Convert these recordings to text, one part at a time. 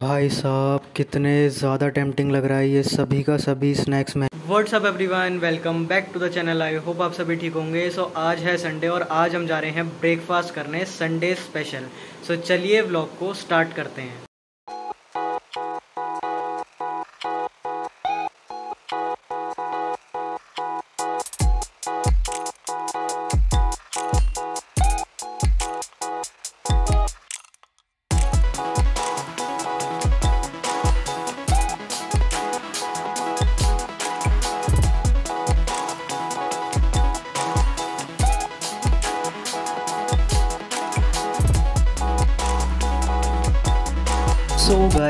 भाई साहब कितने ज़्यादा टेम्पटिंग लग रहा है ये सभी का सभी स्नैक्स में। What's up everyone welcome back to the channel I hope आप सभी ठीक होंगे। सो so, आज है संडे और आज हम जा रहे हैं ब्रेकफास्ट करने संडे स्पेशल सो so, चलिए व्लॉग को स्टार्ट करते हैं।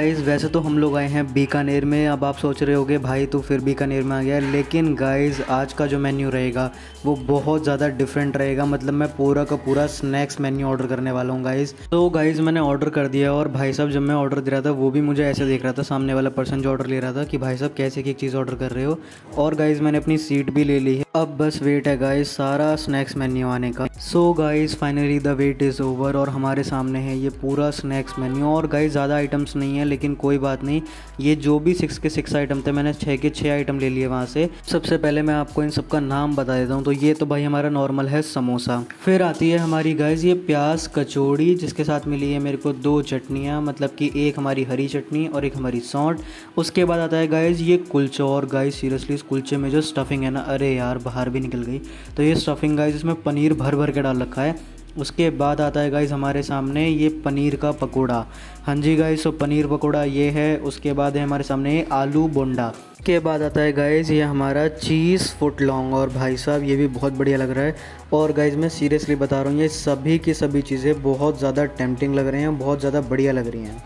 गाइस वैसे तो हम लोग आए हैं बीकानेर में। अब आप सोच रहे होगे, भाई तो फिर बीकानेर में आ गया। लेकिन गाइस आज का जो मेन्यू रहेगा, वो बहुत ज़्यादा डिफरेंट रहेगा। मतलब मैं पूरा का पूरा स्नैक्स मेन्यू ऑर्डर करने वाला हूँ गाइस तो गाइस मैंने ऑर्डर कर दिया और भाई साहब, जब मैं ऑर्डर दे रहा था, वो भी मुझे ऐसे देख रहा था। सामने वाला पर्सन जो ऑर्डर ले रहा था कि, भाई साहब, कैसे की चीज़ ऑर्डर कर रहे हो? और गाइज़ मैंने अपनी सीट भी ले ली है। अब बस वेट है गाइज़ सारा स्नैक्स मेन्यू आने का। So guys finally the wait is over और हमारे सामने है ये पूरा स्नैक्स मेन्यू और गाइज़ ज़्यादा आइटम्स नहीं है लेकिन कोई बात नहीं। ये जो भी सिक्स के सिक्स आइटम थे, मैंने छः के छः आइटम ले लिए वहाँ से। सबसे पहले मैं आपको इन सबका नाम बता देता हूँ। तो ये तो भाई हमारा नॉर्मल है, समोसा। फिर आती है हमारी गाइज़ ये प्याज कचौड़ी, जिसके साथ मिली है मेरे को दो चटनियाँ मतलब कि एक हमारी हरी चटनी और एक हमारी सौंठ। उसके बाद आता है गाइज़ ये कुलचा। और गाइज़ सीरियसली इस कुलचे में जो स्टफिंग है ना, अरे यार, बाहर भी निकल गई। तो ये स्टफिंग गाइज़ इसमें पनीर भर भर के डाल रखा है। उसके बाद आता है गाइज़ हमारे सामने ये पनीर का पकोड़ा। हाँ जी गाइज़ तो पनीर पकोड़ा ये है, उसके बाद है हमारे सामने आलू बोंडा। के बाद आता है गाइज़ ये हमारा चीज़ फुट लॉन्ग और भाई साहब ये भी बहुत बढ़िया लग रहा है। और गाइज़ मैं सीरियसली बता रहा हूँ, ये सभी की सभी चीज़ें बहुत ज़्यादा टेम्पटिंग लग रही हैं, बहुत ज़्यादा बढ़िया लग रही हैं।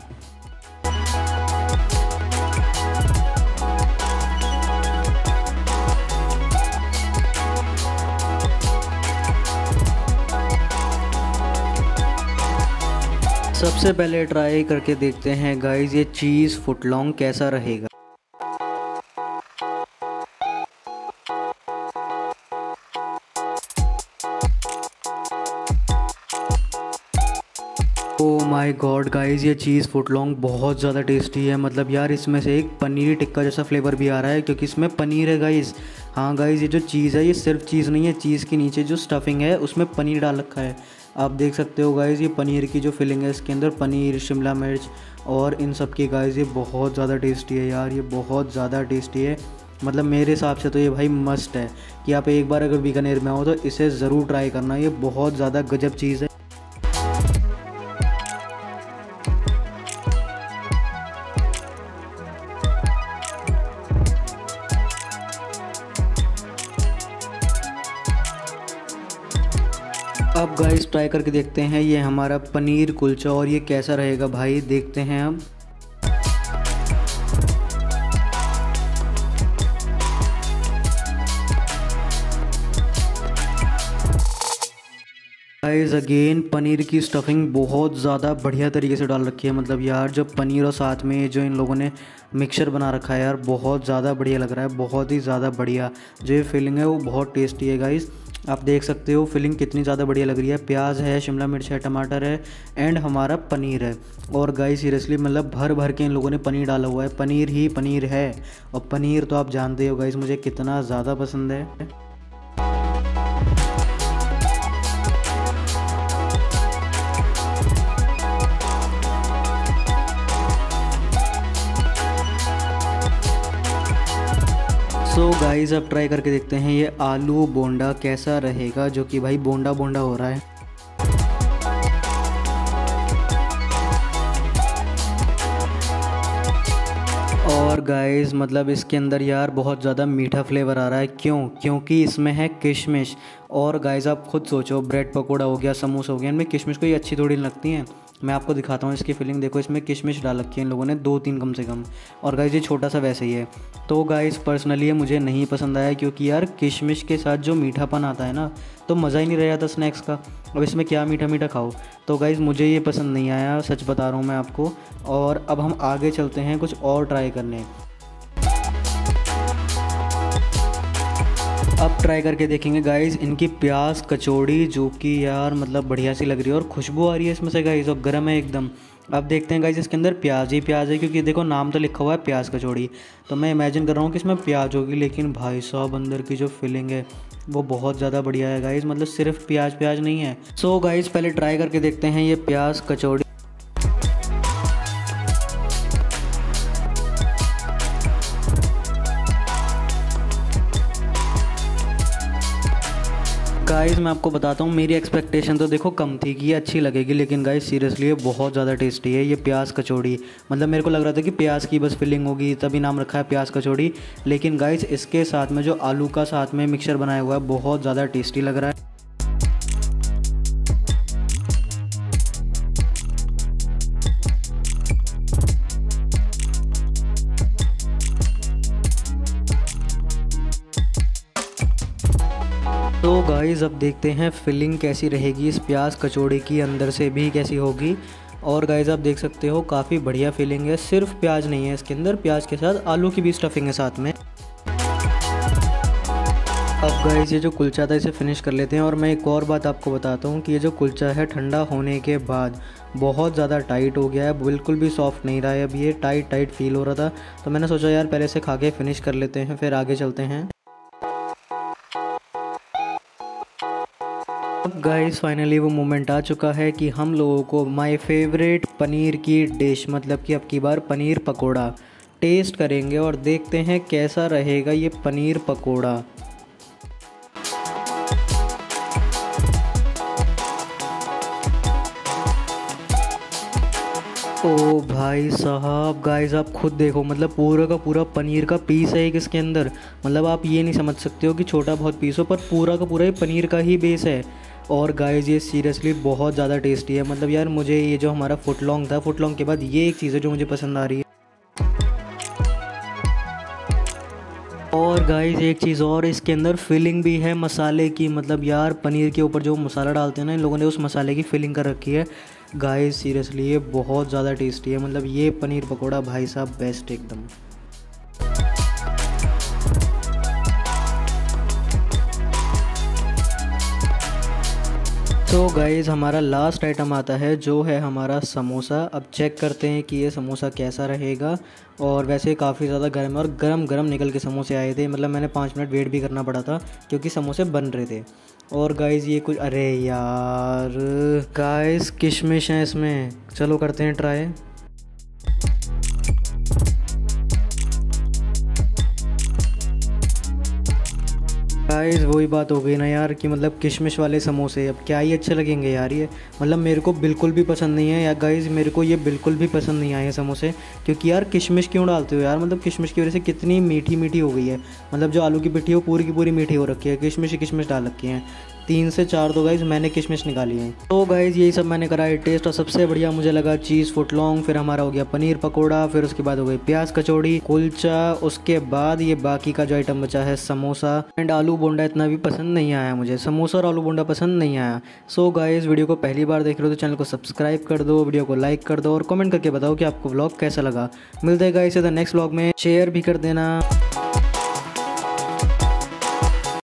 सबसे पहले ट्राई करके देखते हैं गाइस ये चीज़ फुटलॉन्ग कैसा रहेगा? ओ माय गॉड गाइस ये चीज़ फुटलॉन्ग बहुत ज़्यादा टेस्टी है। मतलब यार, इसमें से एक पनीर टिक्का जैसा फ्लेवर भी आ रहा है, क्योंकि इसमें पनीर है गाइस हाँ गाइस ये जो चीज़ है, ये सिर्फ़ चीज़ नहीं है चीज़ के नीचे जो स्टफिंग है, उसमें पनीर डाल रखा है। आप देख सकते हो गाइज़ ये पनीर की जो फिलिंग है, इसके अंदर पनीर, शिमला मिर्च और इन सब की गाइज़ ये बहुत ज़्यादा टेस्टी है यार, ये बहुत ज़्यादा टेस्टी है। मतलब मेरे हिसाब से तो ये भाई मस्ट है कि आप एक बार अगर बीकानेर में आओ तो इसे ज़रूर ट्राई करना, ये बहुत ज़्यादा गजब चीज़ है। गाइस ट्राई करके देखते हैं ये हमारा पनीर कुलचा और ये कैसा रहेगा भाई, देखते हैं हम गाइस अगेन पनीर की स्टफिंग बहुत ज़्यादा बढ़िया तरीके से डाल रखी है। मतलब यार जो पनीर और साथ में जो इन लोगों ने मिक्सचर बना रखा है यार, बहुत ज़्यादा बढ़िया लग रहा है, बहुत ही ज़्यादा बढ़िया। जो ये फीलिंग है, वो बहुत टेस्टी है गाइस आप देख सकते हो फिलिंग कितनी ज़्यादा बढ़िया लग रही है। प्याज है, शिमला मिर्च है, टमाटर है एंड हमारा पनीर है। और गाई सीरियसली मतलब भर भर के इन लोगों ने पनीर डाला हुआ है। पनीर ही पनीर है। और पनीर तो आप जानते हो गाइस मुझे कितना ज़्यादा पसंद है। सो so गाइस अब ट्राई करके देखते हैं ये आलू बोंडा कैसा रहेगा, जो कि भाई बोंडा बोंडा हो रहा है। और गाइस मतलब इसके अंदर यार बहुत ज़्यादा मीठा फ्लेवर आ रहा है। क्यों? क्योंकि इसमें है किशमिश। और गाइस आप खुद सोचो ब्रेड पकौड़ा हो गया, समोसा हो गया, इनमें किशमिश कोई अच्छी थोड़ी लगती हैं। मैं आपको दिखाता हूँ इसकी फिलिंग देखो, इसमें किशमिश डाल रखी है इन लोगों ने, दो तीन कम से कम। और गाइज़ ये छोटा सा वैसे ही है। तो गाइज़ पर्सनली ये मुझे नहीं पसंद आया क्योंकि यार, किशमिश के साथ जो मीठापन आता है ना तो मज़ा ही नहीं रह जाता स्नैक्स का। अब इसमें क्या मीठा मीठा खाओ तो गाइज़ मुझे ये पसंद नहीं आया, सच बता रहा हूँ मैं आपको। और अब हम आगे चलते हैं कुछ और ट्राई करने। अब ट्राई करके देखेंगे गाइज़ इनकी प्याज कचौड़ी, जो कि यार मतलब बढ़िया सी लग रही है और खुशबू आ रही है इसमें से गाइज़ और गर्म है एकदम। अब देखते हैं गाइज़ इसके अंदर प्याज ही प्याज है, क्योंकि देखो, नाम तो लिखा हुआ है प्याज कचौड़ी। तो मैं इमेजिन कर रहा हूँ कि इसमें प्याज होगी, लेकिन भाई साहब, अंदर की जो फीलिंग है, वो बहुत ज़्यादा बढ़िया है गाइज़ मतलब सिर्फ़ प्याज प्याज नहीं है। सो so गाइस पहले ट्राई करके देखते हैं ये प्याज कचौड़ी। गाइस मैं आपको बताता हूँ, मेरी एक्सपेक्टेशन तो देखो कम थी कि ये अच्छी लगेगी, लेकिन गाइस सीरियसली ये बहुत ज़्यादा टेस्टी है, ये प्याज कचौड़ी। मतलब मेरे को लग रहा था कि प्याज की बस फिलिंग होगी, तभी नाम रखा है प्याज कचौड़ी। लेकिन गाइस इसके साथ में जो आलू का साथ में मिक्सर बनाया हुआ है, बहुत ज़्यादा टेस्टी लग रहा है। तो गाइस अब देखते हैं फिलिंग कैसी रहेगी इस प्याज कचौड़ी की, अंदर से भी कैसी होगी। और गाइस आप देख सकते हो, काफ़ी बढ़िया फीलिंग है। सिर्फ़ प्याज नहीं है इसके अंदर, प्याज के साथ आलू की भी स्टफिंग है साथ में। अब गाइस ये जो कुलचा था, इसे फिनिश कर लेते हैं। और मैं एक और बात आपको बताता हूँ कि ये जो कुलचा है, ठंडा होने के बाद बहुत ज़्यादा टाइट हो गया है। बिल्कुल भी सॉफ्ट नहीं रहा है। अब ये टाइट टाइट फील हो रहा था। तो मैंने सोचा, यार, पहले से खा के फिनिश कर लेते हैं, फिर आगे चलते हैं। गाइस फाइनली वो मोमेंट आ चुका है कि हम लोगों को माय फेवरेट पनीर की डिश मतलब कि अब की बार पनीर पकोड़ा टेस्ट करेंगे और देखते हैं कैसा रहेगा ये पनीर पकोड़ा। ओ भाई साहब गाइस आप खुद देखो मतलब पूरा का पूरा पनीर का पीस है एक इसके अंदर। मतलब आप ये नहीं समझ सकते हो कि छोटा बहुत पीस हो, पर पूरा का पूरा ही पनीर का ही बेस है। और गाइस ये सीरियसली बहुत ज़्यादा टेस्टी है। मतलब यार, मुझे ये जो हमारा फुट लॉन्ग था फुट लॉन्ग के बाद ये एक चीज़ है जो मुझे पसंद आ रही है। और गाइस एक चीज़ और, इसके अंदर फिलिंग भी है मसाले की। मतलब यार, पनीर के ऊपर जो मसाला डालते हैं ना, इन लोगों ने उस मसाले की फिलिंग कर रखी है। गाइस सीरियसली ये बहुत ज़्यादा टेस्टी है। मतलब ये पनीर पकौड़ा भाई साहब बेस्ट एकदम। तो गाइज़ हमारा लास्ट आइटम आता है, जो है हमारा समोसा। अब चेक करते हैं कि ये समोसा कैसा रहेगा। और वैसे काफ़ी ज़्यादा गर्म और गर्म गर्म निकल के समोसे आए थे। मतलब मैंने पाँच मिनट वेट भी करना पड़ा था, क्योंकि समोसे बन रहे थे। और गाइज़ ये कुछ अरे यार गाइज़ किशमिश है इसमें। चलो करते हैं ट्राई गाइस वही बात हो गई ना यार कि मतलब किशमिश वाले समोसे, अब क्या ही अच्छे लगेंगे यार ये। मतलब मेरे को बिल्कुल भी पसंद नहीं है यार गाइस मेरे को ये बिल्कुल भी पसंद नहीं आए समोसे, क्योंकि यार किशमिश क्यों डालते हो यार? मतलब किशमिश की वजह से कितनी मीठी मीठी हो गई है। मतलब जो आलू की पिट्ठी हो पूरी की पूरी मीठी हो रखी है। किशमिश ही किशमिश डाल रखी है। तीन से चार तो गाइज़ मैंने किशमिश निकाली है। तो गाइज़ यही सब मैंने करा है टेस्ट और सबसे बढ़िया मुझे लगा चीज़ फुटलोंग फिर हमारा हो गया पनीर पकोड़ा, फिर उसके बाद हो गई प्याज कचौड़ी, कुलचा, उसके बाद ये बाकी का जो आइटम बचा है, समोसा। एंड आलू बोंडा इतना भी पसंद नहीं आया मुझे। समोसा और आलू बोंडा पसंद नहीं आया। सो गाइज़ वीडियो को पहली बार देख रहे हो तो चैनल को सब्सक्राइब कर दो वीडियो को लाइक कर दो और कमेंट करके बताओ कि आपको ब्लॉग कैसा लगा। मिलते गाइज़ द नेक्स्ट ब्लॉग में। शेयर भी कर देना।